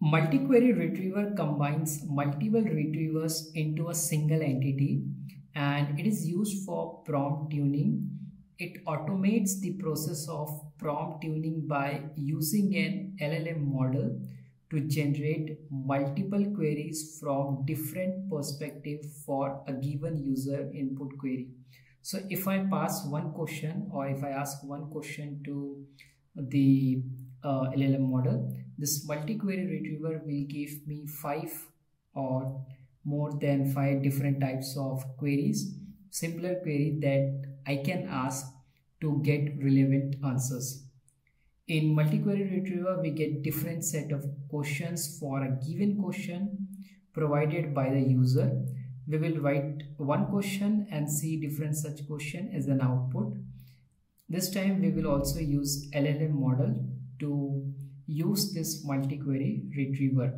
Multi-query retriever combines multiple retrievers into a single entity and it is used for prompt tuning. It automates the process of prompt tuning by using an LLM model to generate multiple queries from different perspective for a given user input query. So if I pass one question or if I ask one question to the uh, LLM model, this multi-query retriever will give me five or more than five different types of queries, simpler query that I can ask to get relevant answers. In multi-query retriever, we get different set of questions for a given question provided by the user. We will write one question and see different such question as an output. This time we will also use LLM model to use this multi-query retriever.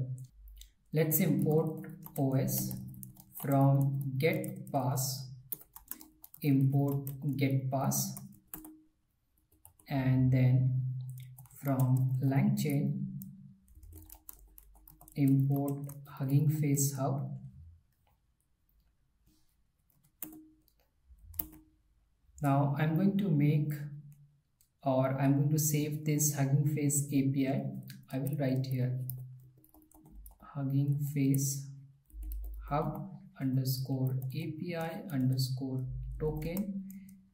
Let's import OS from get pass import get pass and then from LangChain import Hugging Face Hub now I'm going to make or I'm going to save this Hugging Face API I. Will write here Hugging Face Hub underscore API underscore token.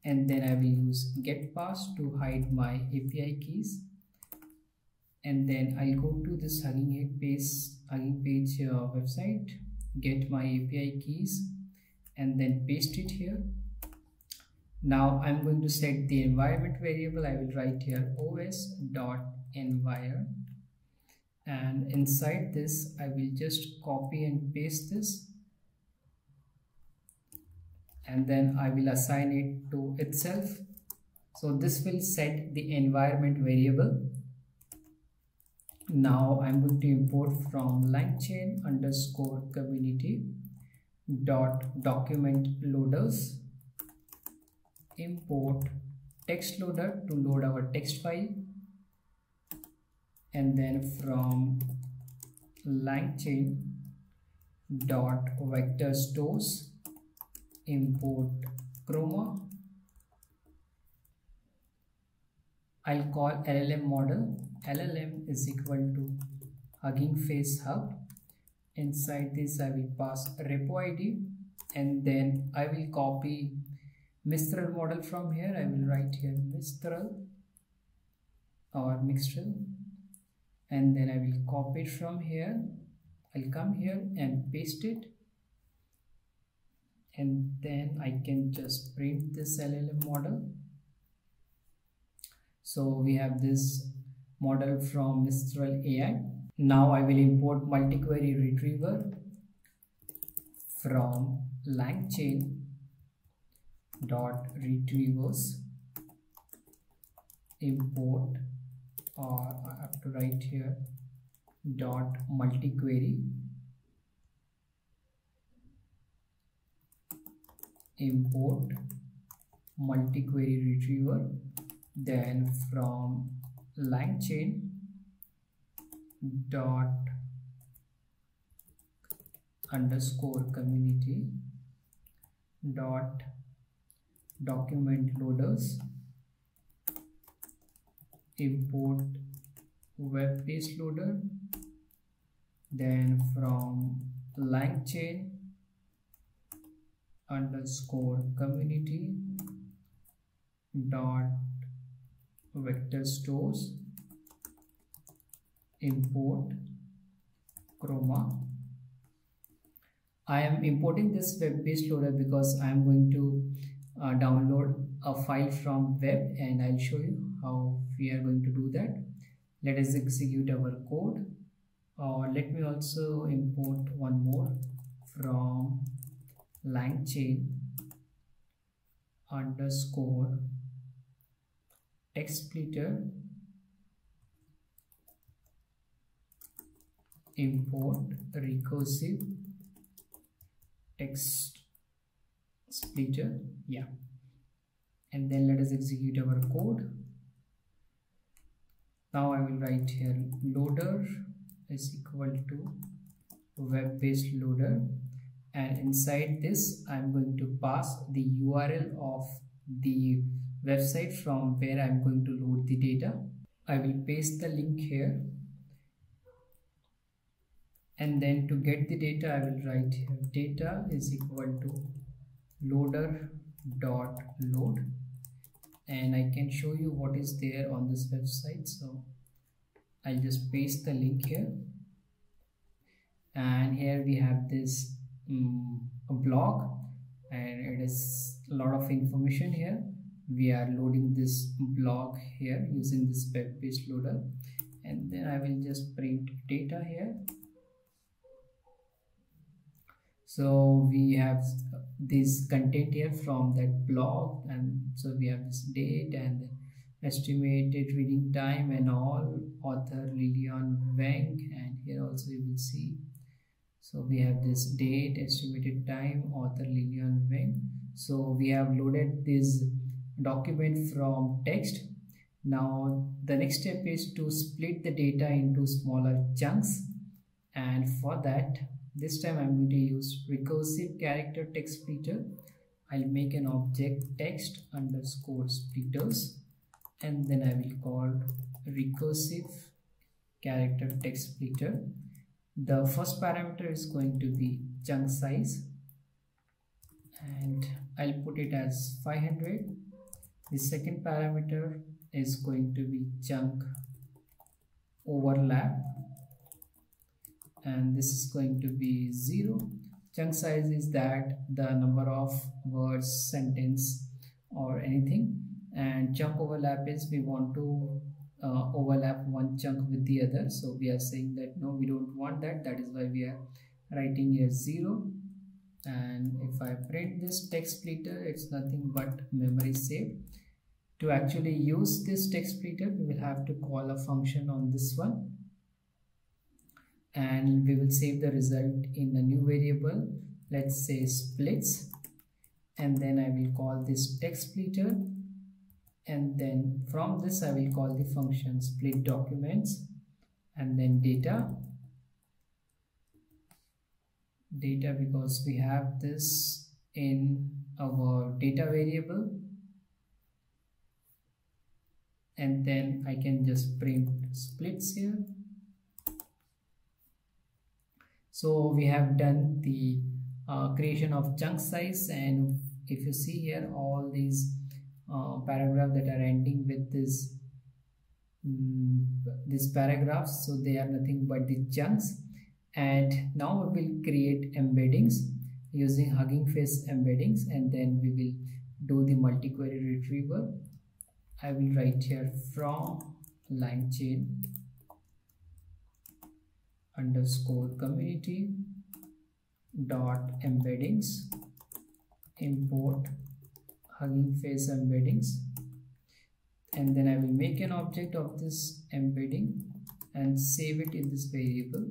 And then I will use get pass to hide my API keys. And then I'll go to this Hugging Face Hugging Face uh, website get my API keys and then paste it here now I'm going to set the environment variable. I will write here os dot envir and inside this I will just copy and paste this and then I will assign it to itself. So this will set the environment variable. Now I'm going to import from langchain underscore community dot document loaders import text loader to load our text file. And then from langchain dot vector stores import chroma. I'll call LLM model. LLM is equal to Hugging Face Hub. Inside this I will pass repo ID and then I will copy Mistral model from here I will write here Mistral or Mixtral and then I will copy it from here. I'll come here and paste it. And then I can just print this LLM model. So we have this model from Mistral AI now I will import multi-query retriever from LangChain dot retrievers import or I have to write here dot multi-query import multi-query retriever then from langchain dot underscore community dot document loaders import web-based loader then from langchain underscore community dot vector stores import chroma. I am importing this web-based loader because I am going to uh, download a file from web and I'll show you how we are going to do that. Let us execute our code. Uh, let me also import one more from langchain underscore text splitter import recursive text splitter yeah. And then let us execute our code. Now I will write here loader is equal to web-based loader. And inside this I'm going to pass the URL of the website from where I'm going to load the data. I will paste the link here. And then to get the data I will write here data is equal to loader dot load. And I can show you what is there on this website. So I'll just paste the link here. And here we have this um, blog. And it is a lot of information here. We are loading this blog here using this web-based loader. And then I will just print data here so we have this content here from that blog and so we have this date and estimated reading time and all. Author Lilian Weng and here also you will see. So we have this date estimated time author Lilian Weng so we have loaded this document from text. Now the next step is to split the data into smaller chunks and for that this time I'm going to use recursive character text splitter. I'll make an object text underscore splitters and then I will call recursive character text splitter. The first parameter is going to be chunk size and I'll put it as 500. The second parameter is going to be chunk overlap and this is going to be 0 chunk size is that the number of words sentence or anything. And chunk overlap is we want to uh, overlap one chunk with the other. So we are saying that no we don't want that. That is why we are writing here 0 and if I print this text splitter it's nothing but memory save. To actually use this text splitter we will have to call a function on this one and we will save the result in a new variable. Let's say splits. And then I will call this text splitter. And then from this I will call the function split documents. And then data. Data because we have this in our data variable. And then I can just print splits here so we have done the uh, creation of chunk size and if you see here all these uh, paragraph that are ending with this um, this paragraphs so they are nothing but the chunks. And now we will create embeddings using hugging face embeddings and then we will do the multi-query retriever. I will write here from LangChain underscore community dot embeddings import hugging face embeddings and then I will make an object of this embedding and save it in this variable.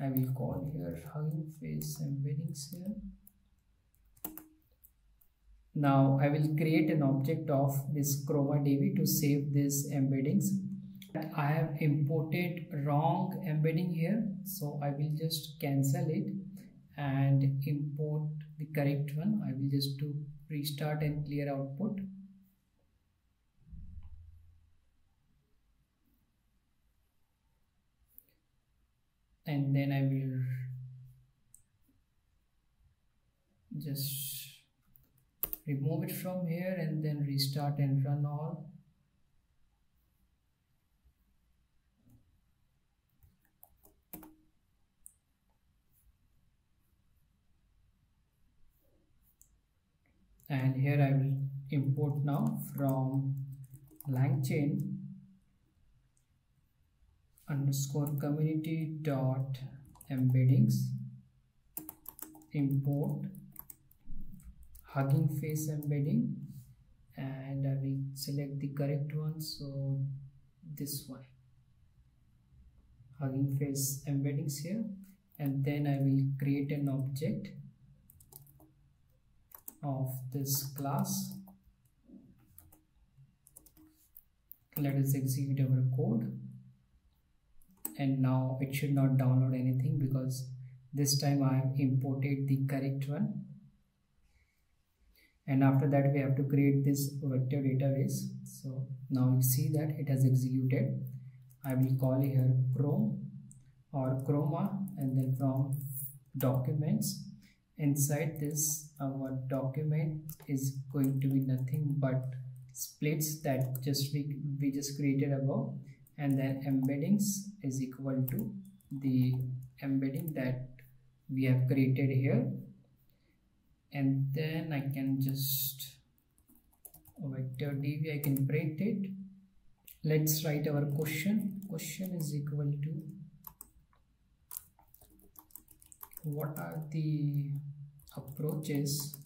I will call here hugging face embeddings here. Now I will create an object of this chroma db to save these embeddings I have imported wrong embedding here so I will just cancel it and import the correct one. I will just do restart and clear output. And then I will just remove it from here and then restart and run all and here I will import now from LangChain underscore community dot embeddings import hugging face embedding and I will select the correct one so this one. Hugging face embeddings here. And then I will create an object of this class. Let us execute our code. And now it should not download anything because this time I have imported the correct one. And after that we have to create this vector database. So now you see that it has executed. I will call here chrome or chroma and then from documents inside this our document is going to be nothing but splits that just we, we just created above. And then embeddings is equal to the embedding that we have created here. And then I can just vector db I can print it. Let's write our question. Question is equal to what are the approaches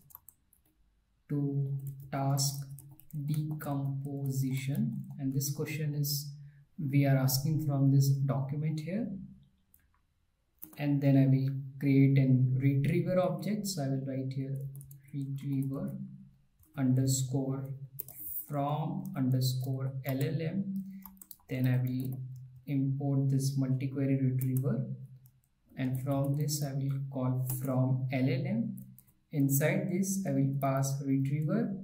to task decomposition. And this question is we are asking from this document here. And then I will create an retriever object. So I will write here retriever underscore from underscore LLM then I will import this multi-query retriever. And from this I will call from LLM inside this I will pass retriever.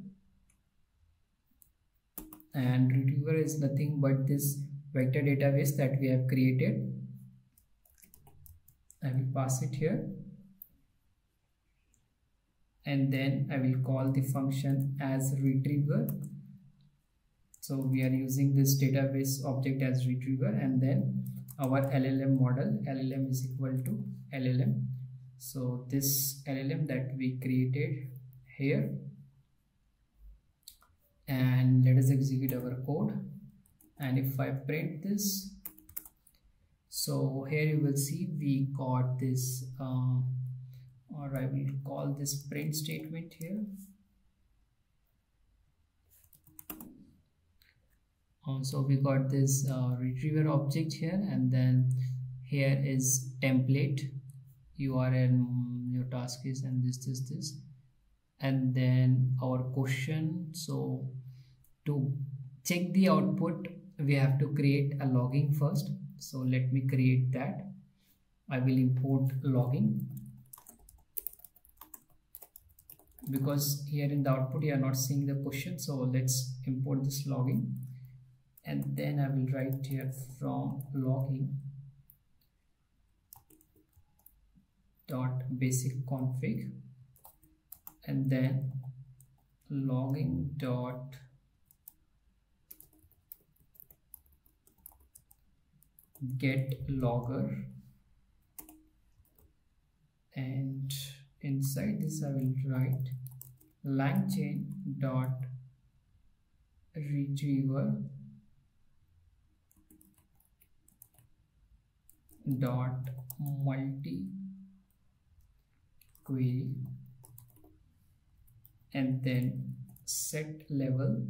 And retriever is nothing but this vector database that we have created. I will pass it here. And then I will call the function as retriever. So we are using this database object as retriever. And then our LLM model LLM is equal to LLM so this LLM that we created here and let us execute our code. And if I print this so here you will see we got this uh, or I will call this print statement here. Um, so we got this uh, retriever object here and then here is template url your task is and this this this. And then our question so to check the output we have to create a logging first. So let me create that. I will import logging. Because here in the output you are not seeing the question. So let's import this logging. And then I will write here from logging dot basic config and then logging dot get logger and inside this I will write langchain dot retriever dot multi query and then set level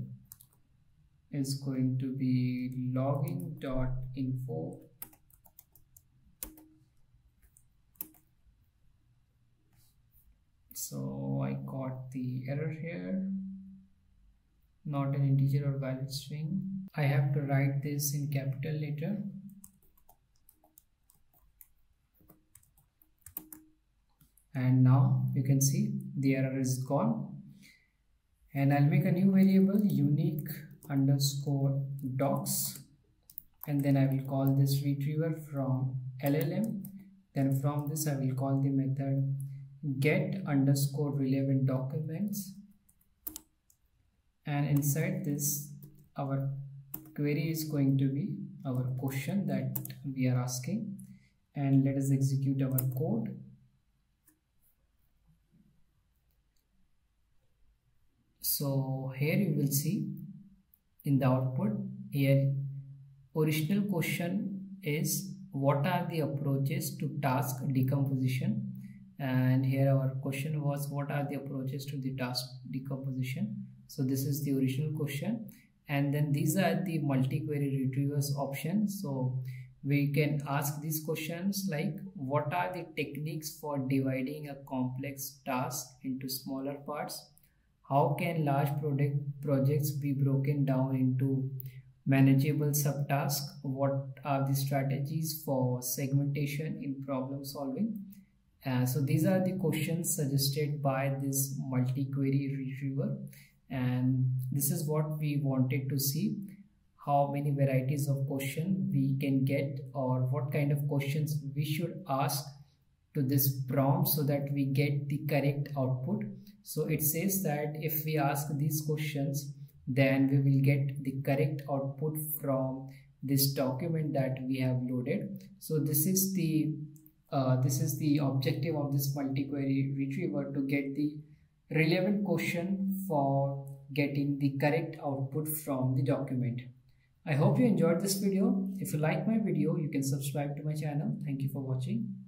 is going to be logging dot info so I got the error here. Not an integer or valid string. I have to write this in capital letter and now you can see the error is gone. And I'll make a new variable unique underscore docs. And then I will call this retriever from LLM then from this I will call the method get underscore relevant documents. And inside this our query is going to be our question that we are asking. And let us execute our code so here you will see in the output here original question is what are the approaches to task decomposition? And here our question was what are the approaches to the task decomposition? So this is the original question. And then these are the multi-query retrievers options so we can ask these questions like what are the techniques for dividing a complex task into smaller parts how can large product projects be broken down into manageable subtasks? what are the strategies for segmentation in problem solving? Uh, so these are the questions suggested by this multi-query retriever and this is what we wanted to see. How many varieties of question we can get or what kind of questions we should ask to this prompt so that we get the correct output so it says that if we ask these questions then we will get the correct output from this document that we have loaded so this is the uh, this is the objective of this multi-query retriever to get the relevant question for getting the correct output from the document. I hope you enjoyed this video. If you like my video, you can subscribe to my channel. Thank you for watching.